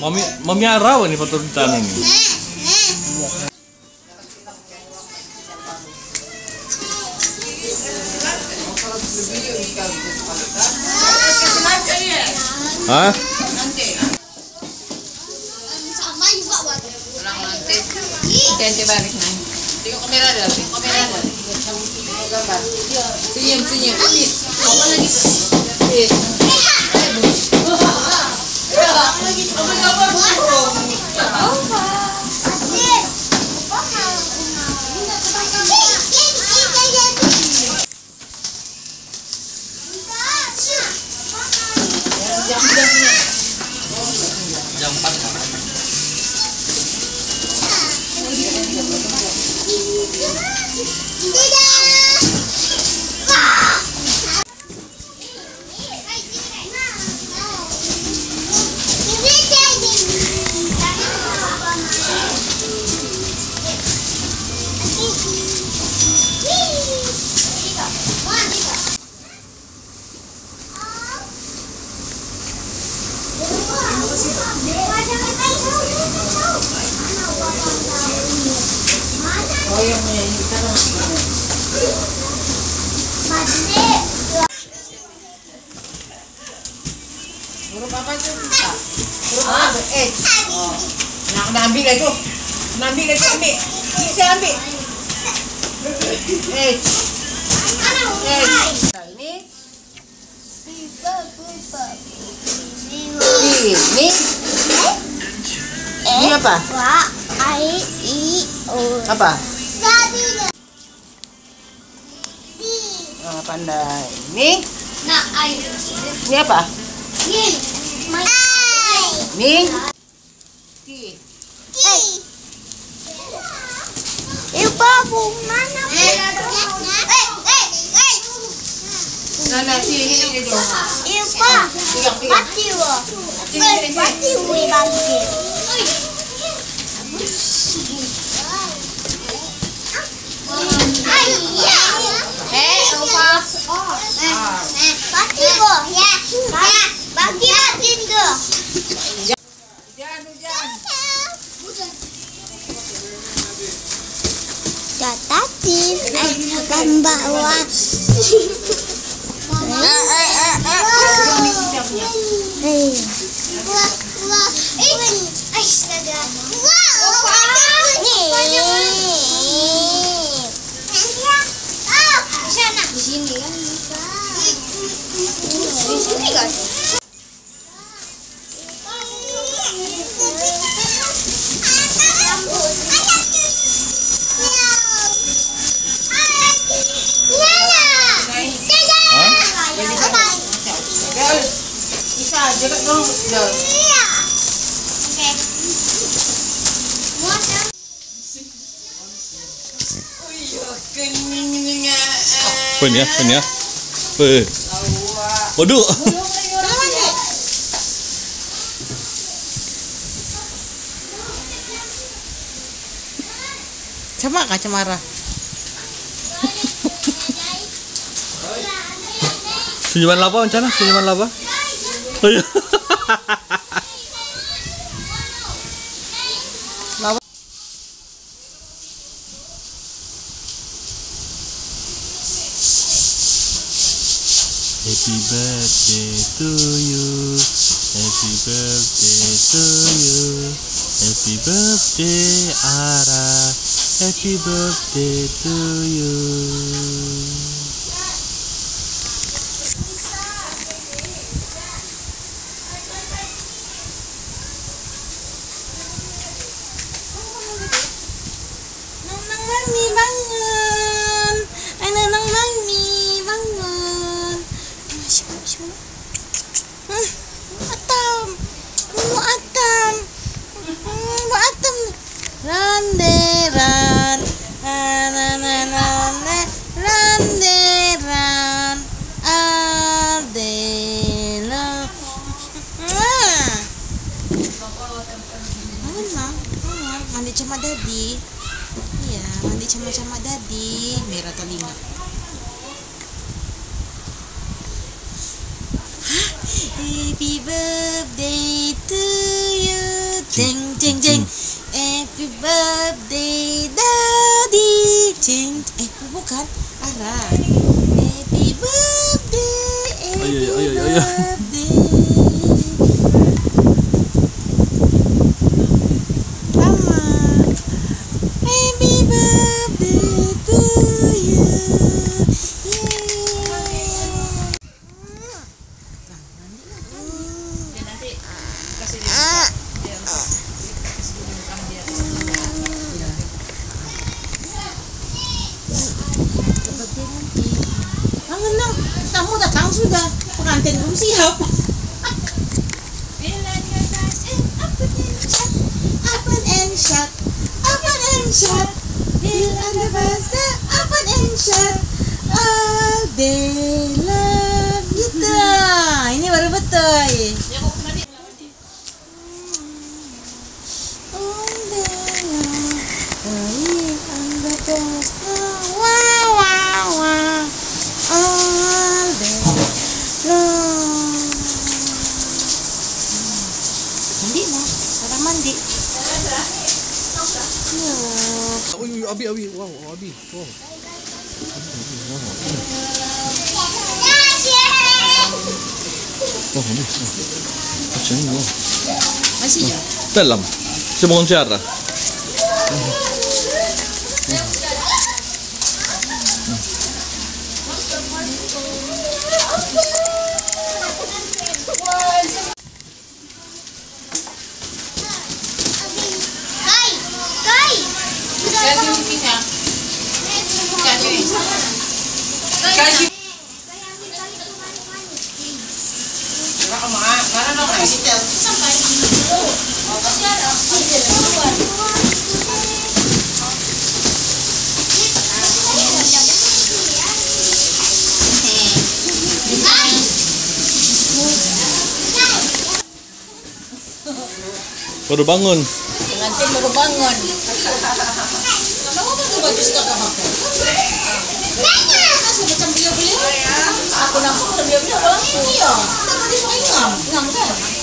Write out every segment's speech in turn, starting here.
Mami Mami Araw. Hah? Juga buat. Orang nanti. Ganti balik. Tengok kamera dah. Tengok kamera dah. Gambar. Senyum, senyum. Please. Apa lagi? Please. Huruf apa tu? Huruf apa? H. Oh. Nak kena ambil. Kena ambil lah tu. Ambil. Bisa ambil. H. H. Ini. I. Ni apa? Apa? Ah, pandai. Ni. Nah, air. Ni apa? Ni. Ni. T. Ibu mana? Eh, eh, eh. Nana, sini ni dia jom. Ibu. Mati wo. Mati wo mati. Eh. Mati wo. Ya. Ya. Bagi hujan. Tadi akan bawa Eh, eh, eh, eh. Hei. Pun ya, pun ya. Pun. Waduh. Kah cemara? Senyuman laba mana? Senyuman laba? Oh, iya. birthday to you. Happy birthday to you. Happy birthday Ara. Happy birthday to you. mandi sama-sama daddy merah telinga. Happy birthday to you. Jeng jeng jeng. Happy birthday daddy. Jeng Eh bukan Ara. Happy birthday oh, iya, iya, iya, Happy birthday pengantin belum siap. Mandi. Uy, uy, Abi, Abi. Wow, Abi. Wow. Oh, Abi. Oh. Macam ni, wow. Masih ya? Dalam. Bangun siara. Kasih. Mana nak kasih? Baru bangun. Pengantin baru bangun. Kamu tuh baju stok apa? Beliau-beliau. Aku nampak macam beliau-beliau orang ini ya. Kita mau disengam. Ngam kan?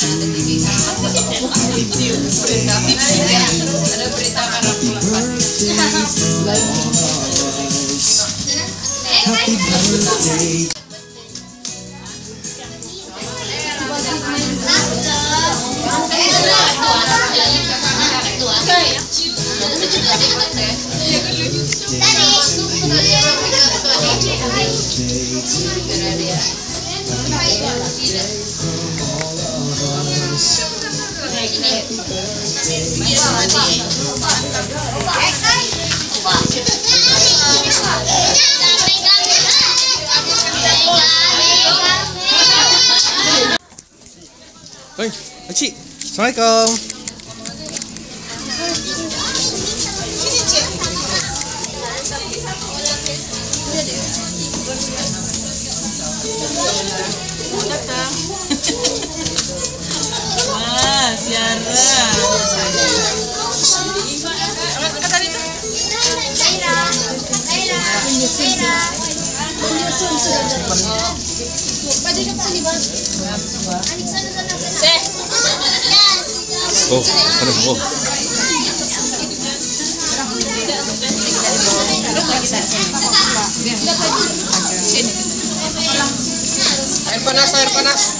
Berita para Hei, Acik. Assalamualaikum. Oh. Oh. Air panas, air panas.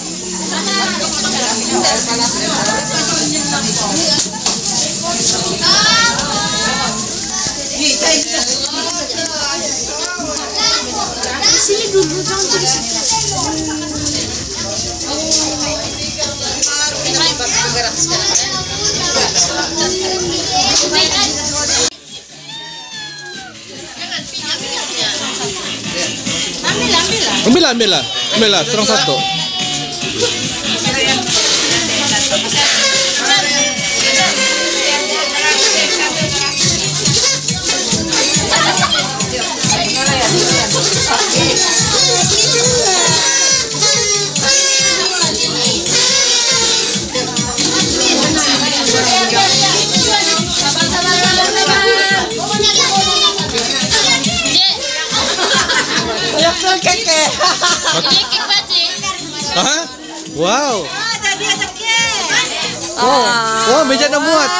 Sini dulu, jangan sekarang. Ambil. Ambil lah, ambil lah. Ambil lah, serang satu. Keke. Hah? Wow. Ada kek. Wow, wow meja nak muat.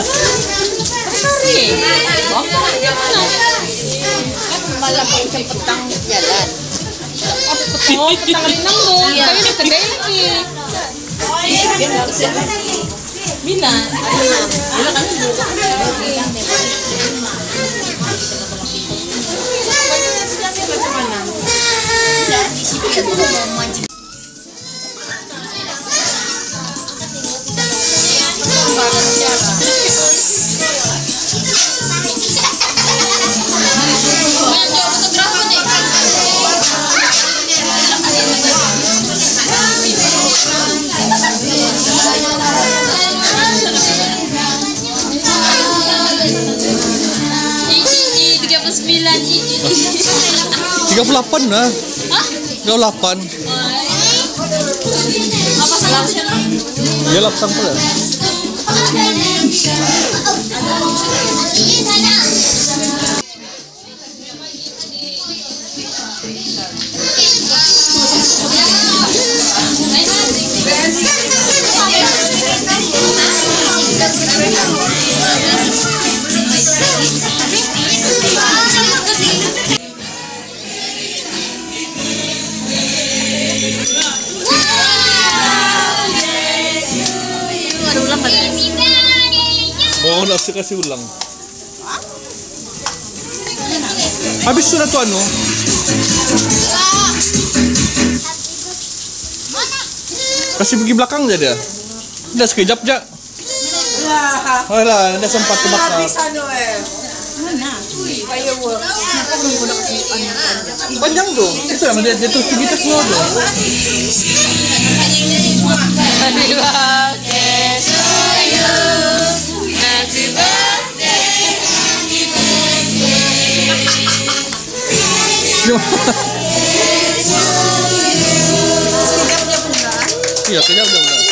Sorry. Bongkar aja mana? Kan malah jalan. Apa petang? Petang enam Kalian kita ganti. Bila? Bila 38 ah. Ha? 38. Ay. Apa salahnya? Ya lah sampai lah. Thank you. Oh, nak saya kasih ulang. Habis sudah tu anu. Kasih pergi belakang je dia. Dah sekejap je. Lah, Alah, dah sempat terbakar. habis anu eh. Panjang tu. Itu yang dia, dia tu kita semua tu. Happy birthday to you. Iya, kejap je udah. Saya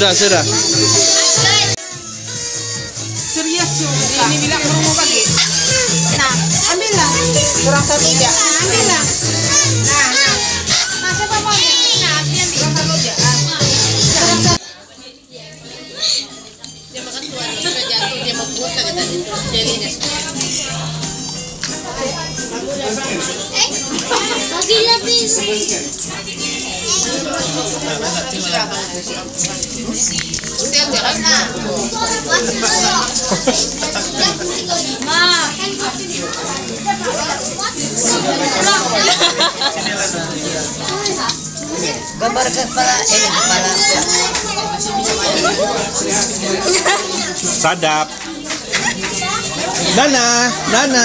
Sudah, sudah. Serius. Ini bilang kamu mau bagi. Nah, ambil lah. Kurang satu aja. Ambil lah. Nah, nah. Nah, siapa mau? Nah, ambil. Kurang satu. Ah. Dia makan jatuh dia mau. Lagi habis. Gambar kepala, eh kepala. Sadap. Nana, Nana.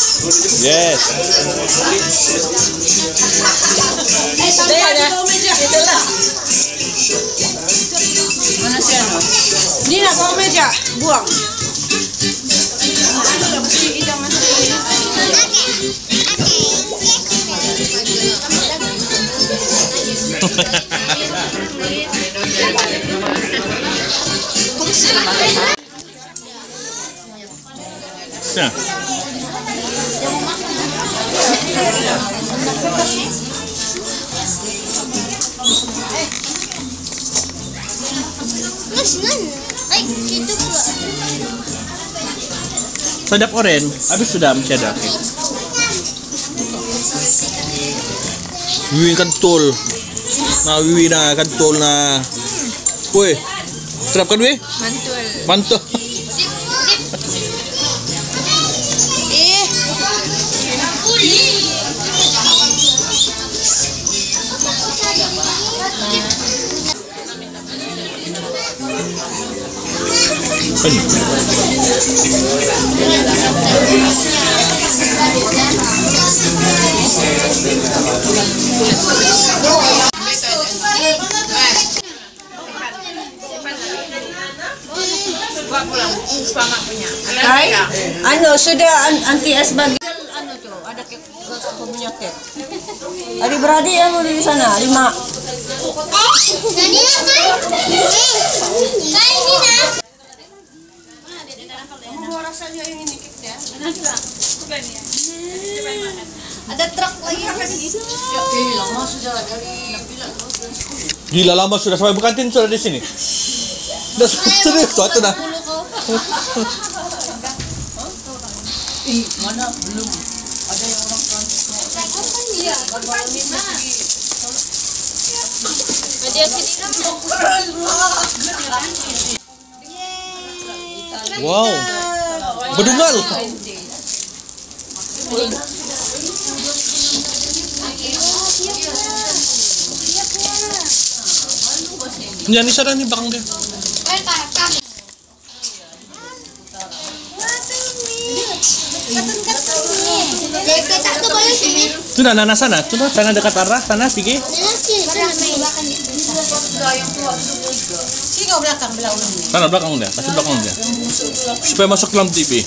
Yes. Itulah. Mana sih ano? Nina, bawa meja. Buang. Ya. Mas, nan. Ay, itu pula. Sadap oren, habis sudah masih ada. Wiwi kentul. Nah, Wiwi na kentul na. Woi, sedap kan Wiwi? Mantul. Mantap. Punya. Ay, ano, sudah an- anti es bagi ano tuh, ada kek aku punya kek. Adik beradik yang udah di sana, lima. Jadi apa? Eh. Kain ini nah. Ada truk lagi. Gila lama sudah sampai bukantin sudah di sini. Udah serius tuh itu dah. Wow. Bedungal. Yan isa rin yung bakang dia. Eh, tarik kami. Jadi kita tuh boleh sini. Itu na nana sana. Itu na sana dekat arah sana sige. Sih, Sino belakang belakang? Sana belakang dia. Kasih belakang dia. Supaya masuk dalam TV.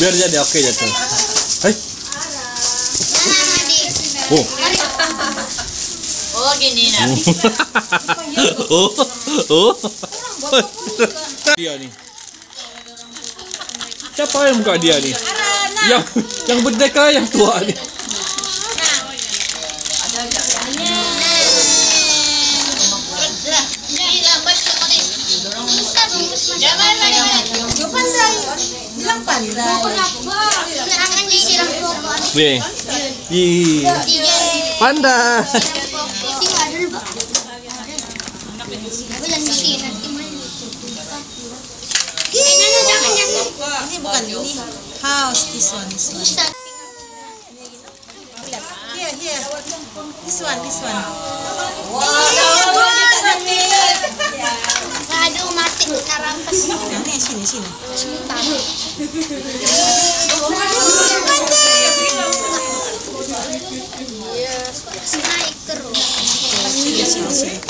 Biar jadi oke jatuh. Hai. Nah, adik. Oh. oh gini nah. oh. Oh. Dia nih. Siapa yang buka dia nih? Yang yang berdeka yang tua nih. Ini lambat sekali. Ini bukan ini. House, this one, this one. Here, here. This one, this one. Aduh, mati. Narampas. Ini sini, sini. Semutan. Naik terus. Sini, sini, sini.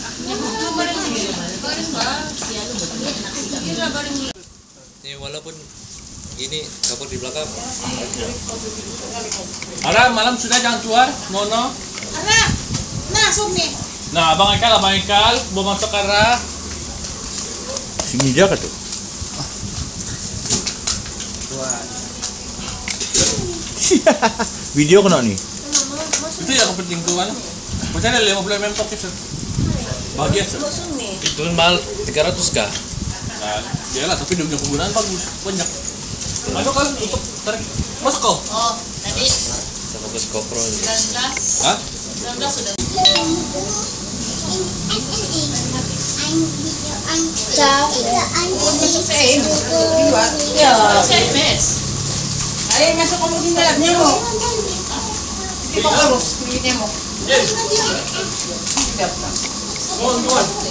Ini walaupun ini kapur di belakang. Ara, malam sudah jangan keluar. Nono. Anak, nah, sumi. Nah, Abang Ekal, Abang Ekal, mau masuk Ara. Sini dia tuh. Video kena nih. Itu yang penting tuh kan. Macam ada 50 mm podcast. Bahagia. Itu mahal 300 kah? Nah, ya lah, tapi dia punya penggunaan bagus, banyak. Ayo kan untuk tarik masuk kau. Oh, tadi Sama ke GoPro. 19. Hah? 19 sudah. Ya. Ayo masuk kamu di dalamnya. Yes. Go on, go on.